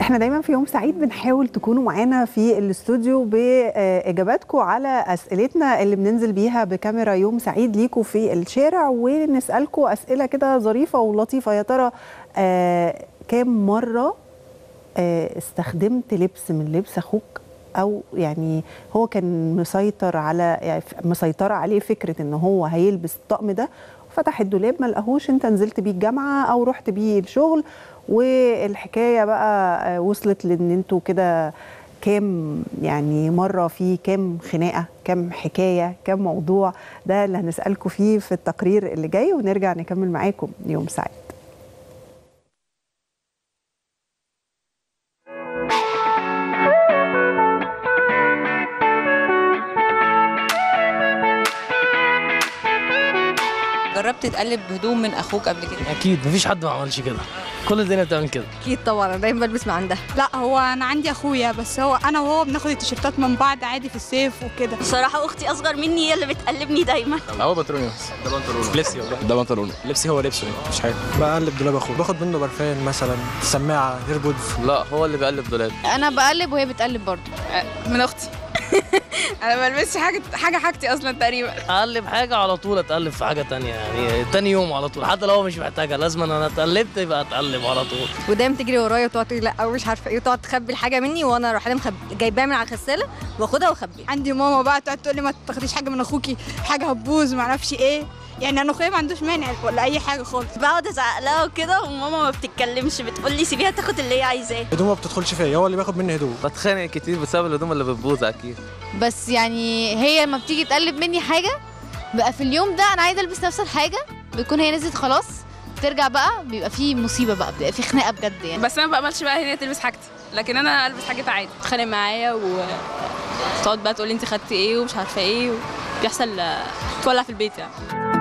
إحنا دايما في يوم سعيد بنحاول تكونوا معانا في الاستوديو بإجاباتكم على أسئلتنا اللي بننزل بيها بكاميرا يوم سعيد ليكم في الشارع ونسألكم أسئلة كده ظريفة ولطيفة. يا ترى آه كام مرة آه استخدمت لبس من لبس أخوك؟ أو يعني هو كان مسيطر على يعني مسيطرة عليه فكرة إن هو هيلبس الطقم ده فتح الدولاب ما لقاهوش. انت نزلت بيه الجامعة أو رحت بيه الشغل. والحكاية بقى وصلت لأن أنتوا كده كام يعني مرة في كام خناقة كام حكاية كام موضوع ده اللي هنسالكم فيه في التقرير اللي جاي. ونرجع نكمل معاكم يوم سعيد. جربت تقلب هدوم من أخوك قبل كده؟ أكيد مفيش حد ما عملش كده. كل الدنيا بتعمل كده. أكيد طبعا أنا دايما بلبس من عندها. لا هو أنا عندي أخويا بس هو أنا وهو بناخد التيشيرتات من بعض عادي في الصيف وكده. بصراحة أختي أصغر مني هي اللي بتقلبني دايما. هو بنطلوني بس ده بنطلون. لبسي والله. ده بنطلون. لبسي هو لبسه مش حاجة. بقلب دولاب اخوه باخد منه برفان مثلا سماعة ايربودز لا هو اللي بيقلب دولاب. أنا بقلب وهي بتقلب برضه. من أختي. أنا ما بلبسش حاجة حاجة حاجتي أصلا تقريبا. أقلب حاجة على طول أتقلب في حاجة تانية يعني. تاني يوم على طول حتى لو هو مش محتاجها لازم أنا اتقلبت يبقى أتقلب على طول. ودايما تجري ورايا وتقعد تقول لأ ومش عارفة إيه وتقعد تخبي الحاجة مني وأنا أروح أنا مخب... جايباها من على الغسالة وآخدها وأخبيها. عندي ماما بقى تقعد تقول لي ما تاخديش حاجة من أخوكي حاجة هتبوظ ما أعرفش إيه. يعني أنا اخويا ما عندوش مانع ولا اي حاجة خالص. بقعد أزعق لها وكده وماما ما بتتكلمش بتقول لي سيبيها تاخد اللي هي عايزاه. هدومه ما بتدخلش فيا هو اللي بياخد مني هدوم. بتخانق كتير بسبب الهدوم اللي بتبوظ أكيد. بس يعني هي لما بتيجي تقلب مني حاجة بقى في اليوم ده أنا عايزة ألبس نفس الحاجة بتكون هي نزلت خلاص ترجع بقى بيبقى في مصيبة بقى بيبقى في خناقة بجد يعني. بس أنا ما بقبلش بقى هي تلبس حاجتي لكن أنا ألبس حاجتها عادي. تتخانق معايا وتقعد بقى تقول لي أنت خدتي إيه ومش عارفة إيه بيحصل تولع في البيت يعني.